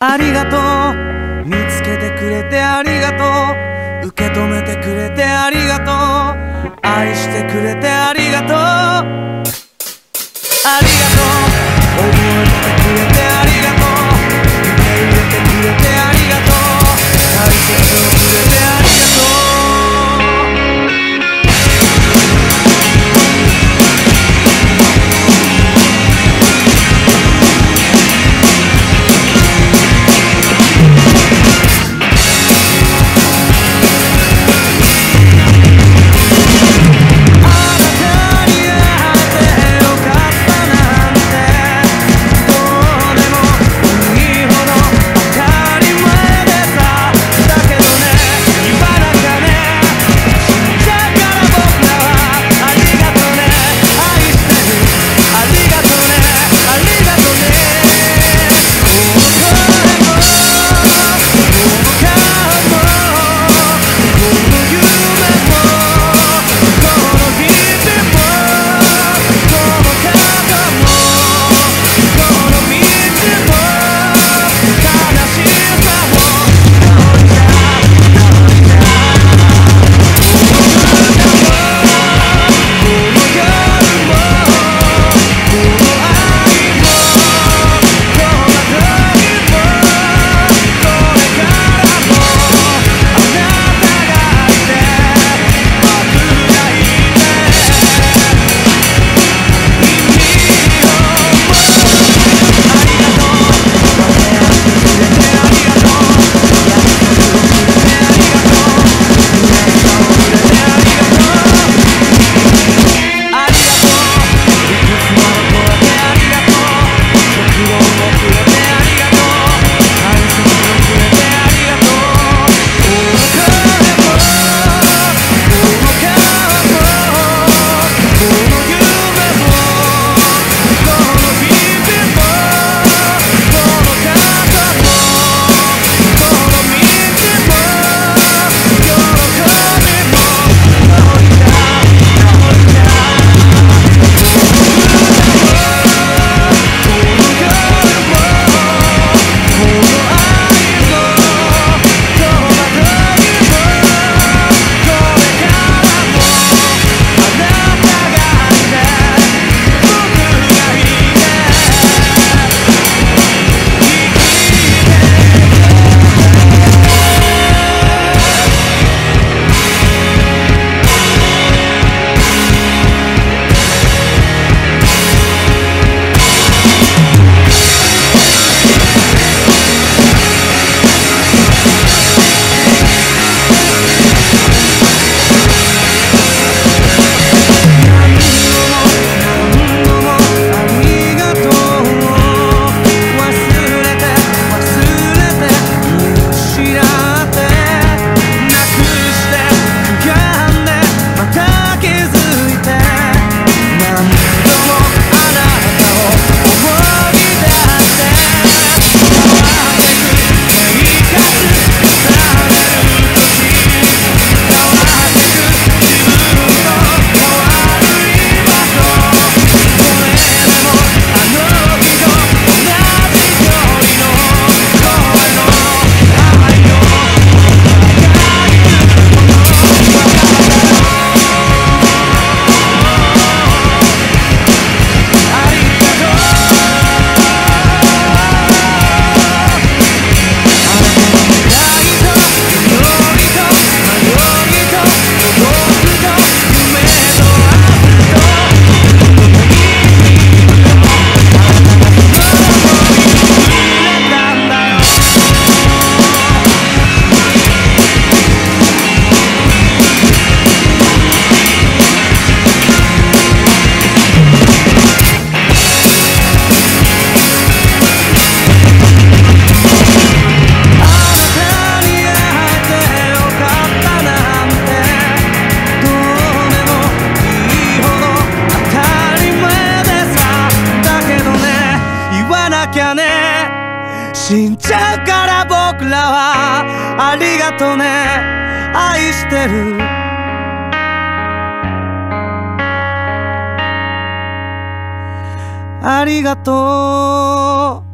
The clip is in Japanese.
ありがとう。見つけてくれてありがとう。受け止めてくれてありがとう。愛してくれてありがとう。ありがとう。死んじゃうから僕らはありがとね。愛してる。ありがとう。